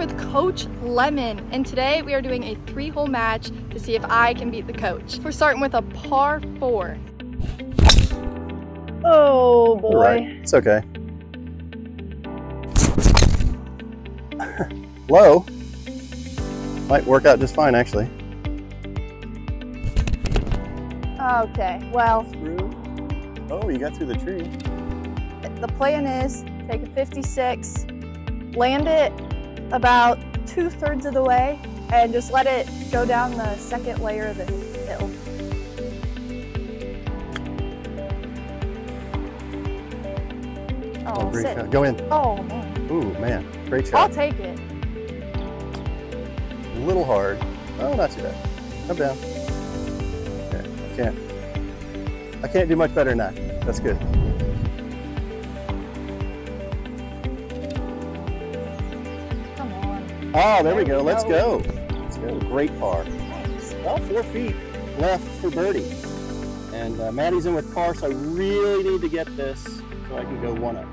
with Coach Lemmon, and today we are doing a three-hole match to see if I can beat the coach. We're starting with a par four. Oh boy. All right, it's okay. Low. Might work out just fine, actually. Okay, well, Through. Oh, you got through the tree. the plan is take a 56, land it about two thirds of the way, and just let it go down the second layer of the hill. Oh, great sit. shot. Go in. Oh man, Ooh, man, great shot. I'll take it. A little hard. Oh, not too bad. Come down. Okay, I can't. I can't do much better than that. That's good. Oh, there, we go. Let's go. Let's go. Great par. Well, four feet left for birdie. And uh, Maddie's in with par, so I really need to get this so I can go one up.